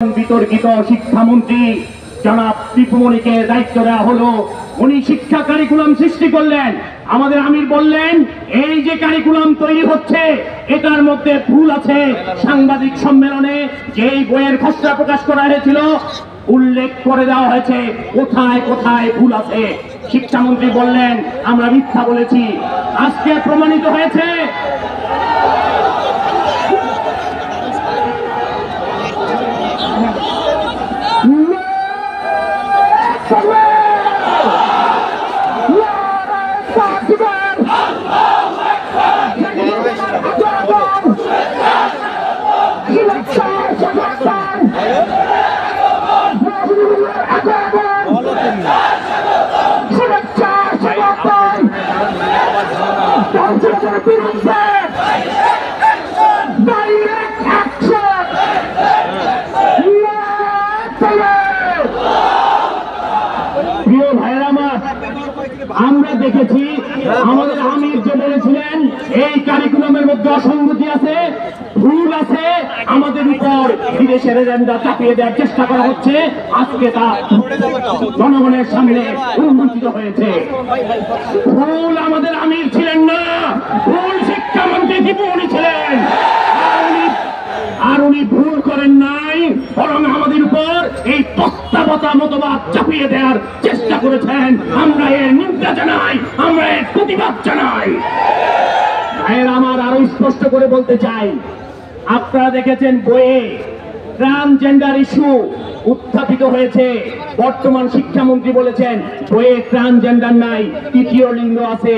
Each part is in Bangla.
বিতর্কিত শিক্ষামন্ত্রী জনাব ত্রিপুমণিকে দায়িত্ব দেওয়া হলো। উনি শিক্ষা কারিকুলাম সৃষ্টি করলেন। আমাদের আমির বললেন, এই যে কারিকুলাম তৈরি হচ্ছে, এটার মধ্যে ভুল আছে। সাংবাদিক সম্মেলনে যেই বইয়ের খসড়া প্রকাশ করা হয়েছিল, উল্লেখ করে দেওয়া হয়েছে, কোথায় কোথায় ভুল আছে? শিক্ষামন্ত্রী বললেন, আমরা মিথ্যা বলেছি। আজকে প্রমাণিত হয়েছে প্রিয় ভাইয়েরা আমার আমরা দেখেছি আমাদের আমির যে বলেছিলেন এই কারিকুলামের মধ্যে অসঙ্গতি আছে ভুল আছে আমাদের উপর বিদেশের এজেন্ডা চাপিয়ে দেওয়ার চেষ্টা করা হচ্ছে আজকে তা জনগণের সামনে উন্মোচিত হয়েছে ভুল আমাদের আমির ছিলেন না ভুল শিক্ষামন্ত্রী দীপুমণি ছিলেন আর উনি- আর উনি ভুল করেন নাই, বরং আমাদের উপর এই তত্ত্বাবতা মতবাদ চাপিয়ে দেওয়ার চেষ্টা করেছেন। আমরা এর নিন্দা জানাই, আমরা এর প্রতিবাদ জানাই। ভাইয়ের, আমার আরও স্পষ্ট করে বলতে চাই, আপনারা দেখেছেন বইয়ে ট্রান্সজেন্ডার ইস্যু উত্থাপিত হয়েছে। বর্তমান শিক্ষামন্ত্রী বলেছেন, বইয়ে ট্রান্সজেন্ডার নাই, তৃতীয় লিঙ্গ আছে।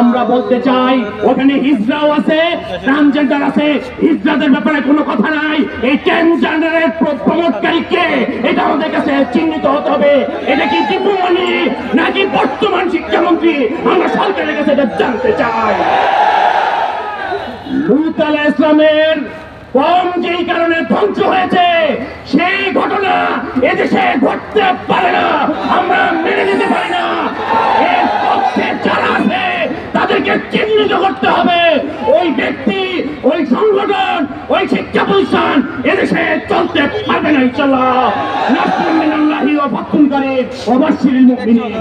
আমরা বলতে চাই, ওখানে হিজড়াও আছে, ট্রান্সজেন্ডার আছে। হিজড়াদের ব্যাপারে কোনো কথা নাই। এই ট্রান্সজেন্ডারের প্রমোটকারী কে? এটা আমাদের কাছে চিহ্নিত হতে হবে। এটা কি টিপুমণি নাকি বর্তমান শিক্ষামন্ত্রী? আমরা সরকারের কাছে এটা জানতে চাই। লুত ইসলামের কম যেই কারণে ধ্বংস হয়েছে, সেই ঘটনা এদেশে ঘটতে পারে না। আমরা মেনে নিতে পারি না। এর তাদেরকে চিহ্নিত করতে হবে। ওই ব্যক্তি, ওই সংগঠন, ওই শিক্ষা প্রতিষ্ঠান এদেশে চলতে পারবে না ইনশাল্লাহ ফাতুন করে মুমিনিন।